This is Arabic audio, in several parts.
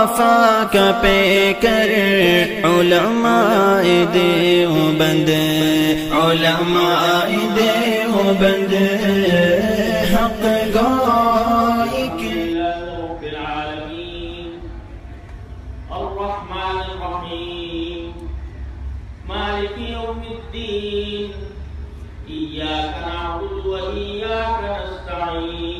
वफा का पे कर उलमाए देवबंद उलमाए देवबंद हक गोई के رب العالمين الرحمن الرحيم مالك يوم الدين إياك نعبد وإياك نستعين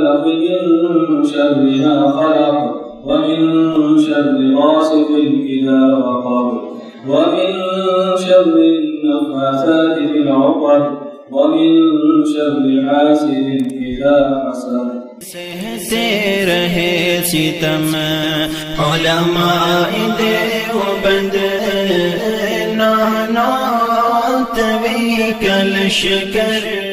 الفلق من شر ما خلق ومن شر غاسق إذا وقب ومن شر النفاثات في العقد ومن شر حاسد إذا حسد سہتے رہے ستم علماء دیوبند نانا تبی کلش کر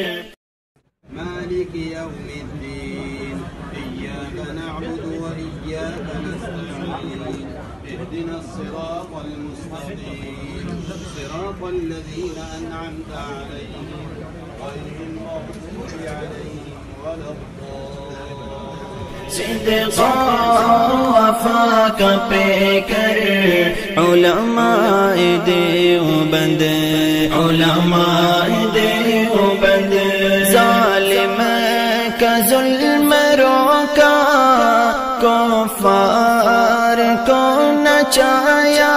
مالك يوم الدين إياك نعبد وإياك نستعين اهدنا الصراط المستقيم. صراط الذين أنعمت عليهم غير المغضوب عليهم ولا الضالين. کا پے کر علماء دیوبند علماء دیوبند ظالم ظلم روکا کفار کو نچایا؟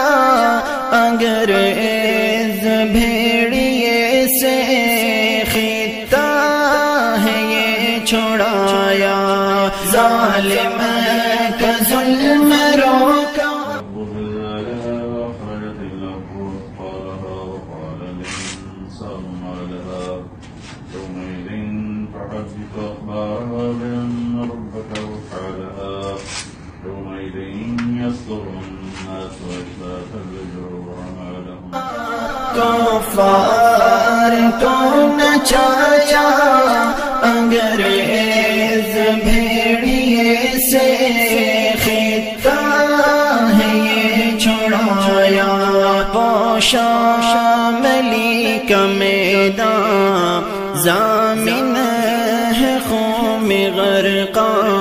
انگریز بھیڑیے سے خطہ ہے یہ چھڑایا۔ ظالم کا ظلم روکا۔ وأخرجت أخبارها بأن ربك أوحى لها يومئذ ينصر کون چاچا انگریز بھیڑیے سے خطہ ہے، چھڑایا پوشا شاملی کا میدان، زامن ہے خوم غرقان۔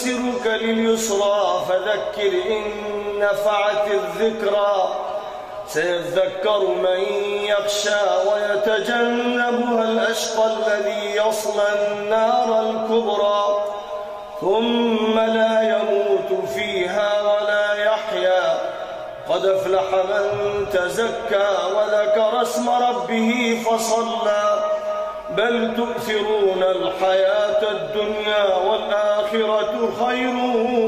ونيسرك لليسرى فذكر إن نفعت الذكرى. سيذكر من يخشى ويتجنبها الأشقى الذي يصلى النار الكبرى. ثم لا يموت فيها ولا يحيا. قد أفلح من تزكى وذكر اسم ربه فصلى. بل تؤثرون الحياة الدنيا والآخرة خير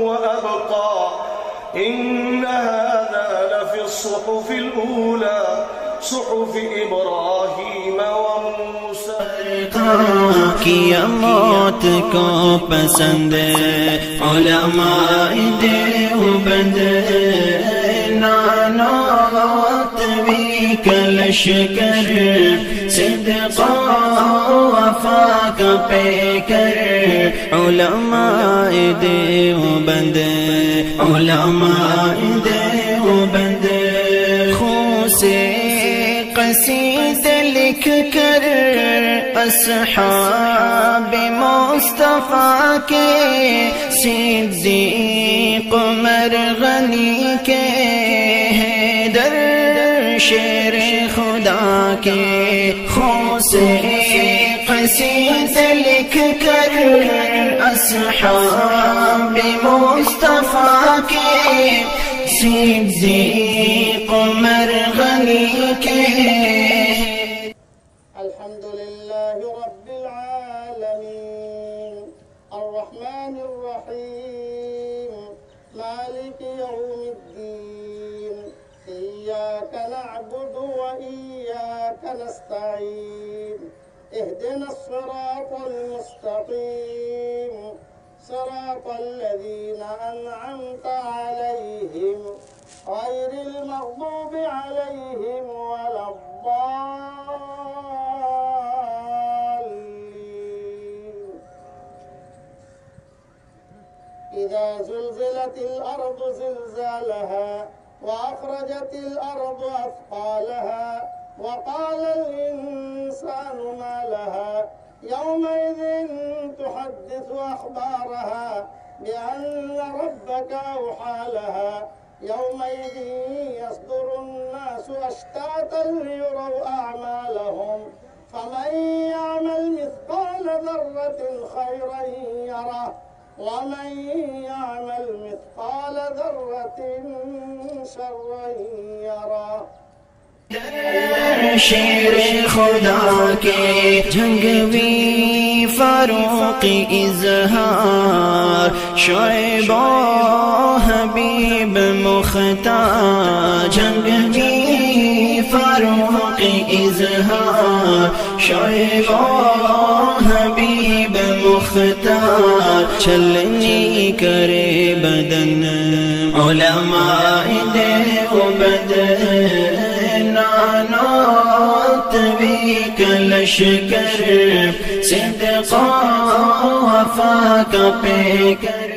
وأبقى. إن هذا لفي الصحف الأولى صحف إبراهيم وموسى. يا موت کو پسند علماء دیوبند نانا وقت بھی کلش کر پہ کر علماء دیو بند، علماء دیو بند۔ خون سے قصید لکھ کر اصحاب مصطفیٰ کے، صدیق عمر غنی کے حیدر شیر خدا کے خون سے ذلك كر أصحاب مصطفى سيد صدیق عمر غنی الحمد لله رب العالمين. الرحمن الرحيم. مالك يوم الدين. إياك نعبد وإياك نستعين. اهدنا الصراط المستقيم. صراط الذين أنعمت عليهم. غير المغضوب عليهم ولا الضالين. إذا زلزلت الأرض زلزالها وأخرجت الأرض أثقالها وقال الإنسان ما لها؟ يومئذ تحدث أخبارها بأن ربك أوحى لها. يومئذ يصدر الناس أشتاتا ليروا أعمالهم. فمن يعمل مثقال ذرة خيرا يره. ومن يعمل مثقال ذرة شرا يره. شیر خدا کے جنگوی فاروق اظہار شعیب حبیب مختار جنگوی فاروق اظہار شعیب حبیب مختار چلنی کرے بدن علماء कलश कर सिद्का वफा का पे कर